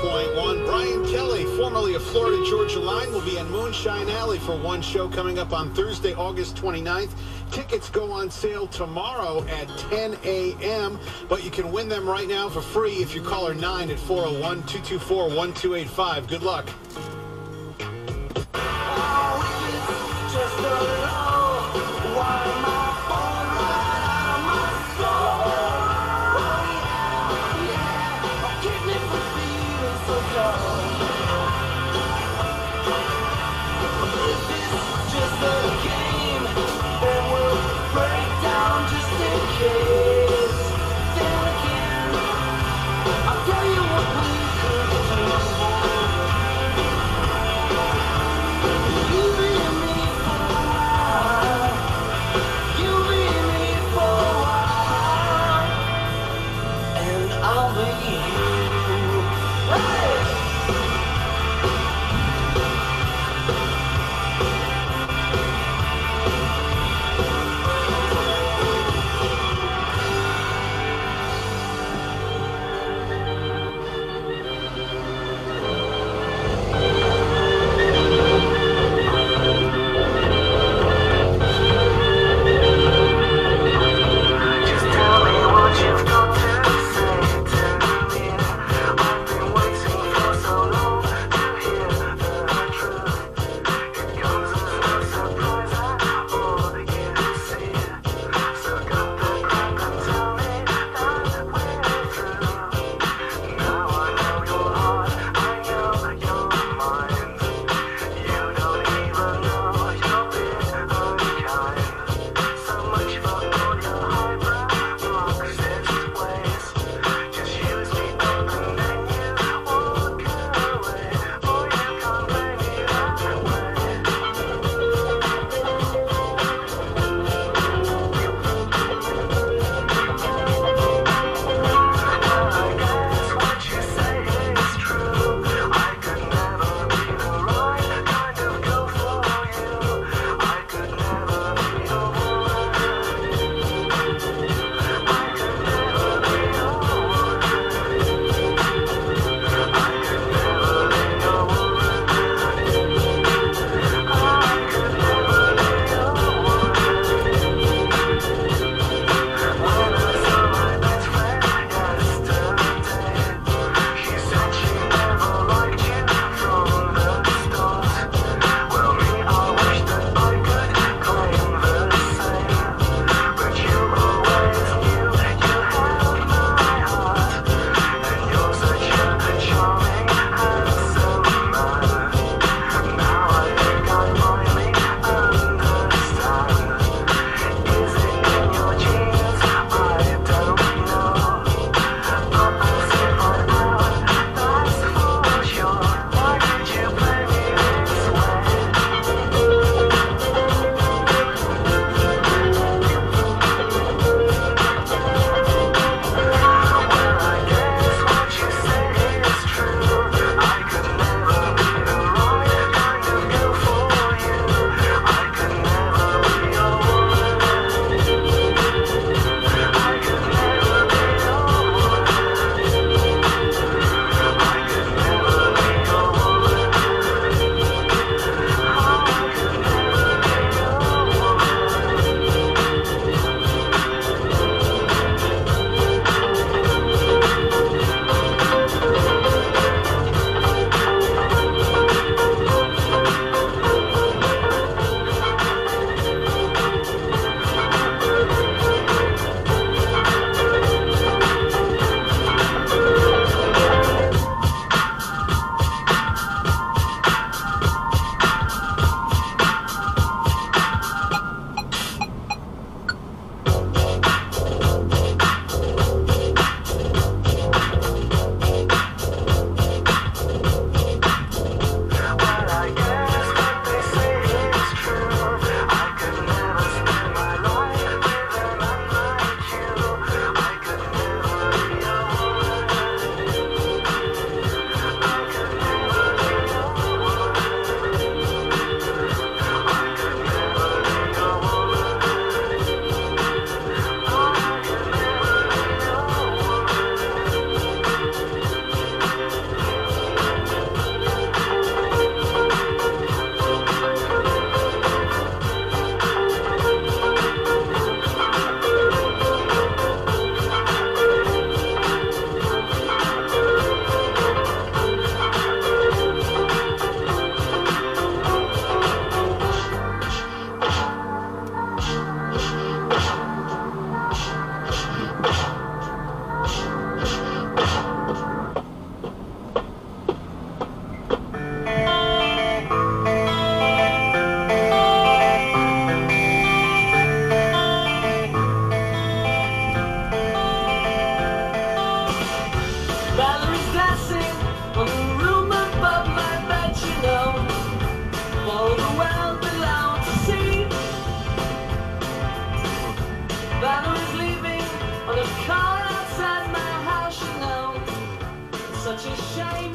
104.1. Brian Kelley, formerly of Florida Georgia Line, will be in Moonshine Alley for one show coming up on Thursday, August 29th. Tickets go on sale tomorrow at 10 a.m., but you can win them right now for free if you call our 9 at 401 224 1285. Good luck.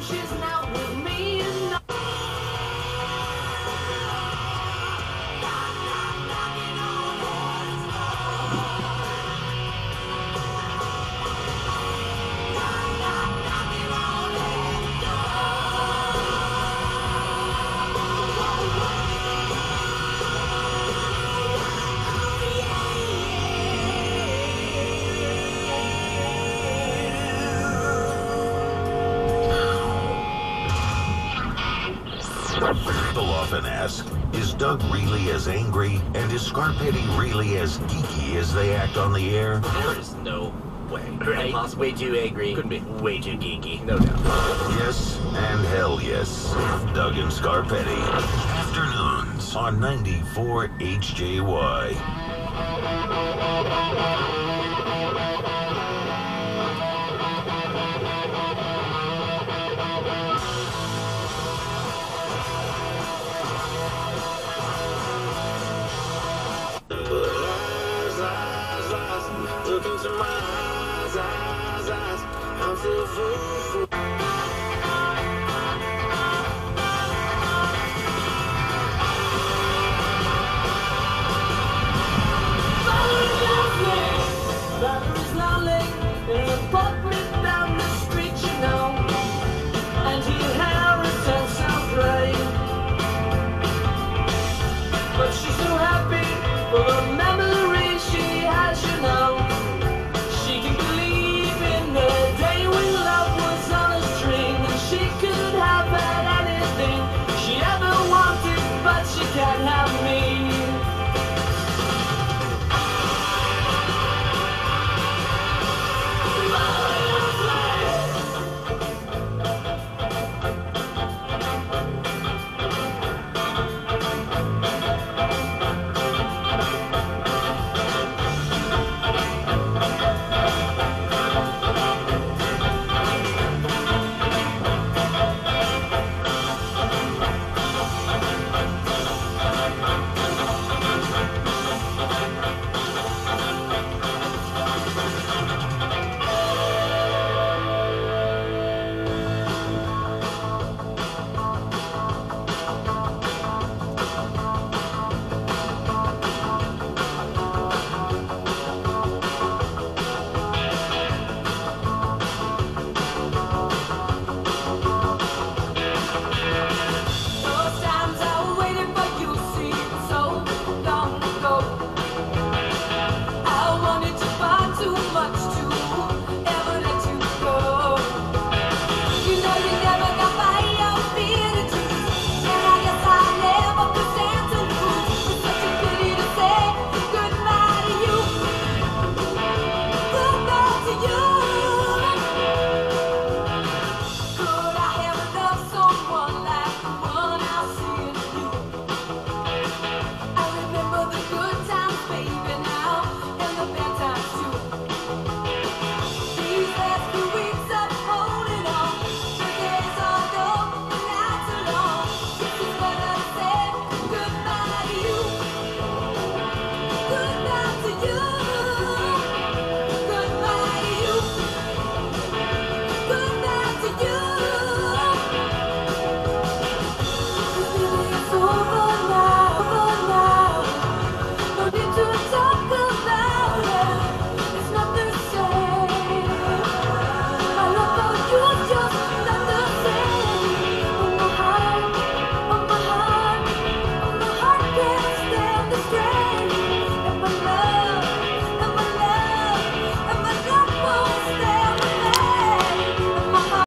She's not. Doug really as angry and is Scarpetti really as geeky as they act on the air? There is no way. Right? Impossible. Way too angry. Couldn't be. Way too geeky. No doubt. Yes, and hell yes. Doug and Scarpetti. Afternoons on 94 HJY.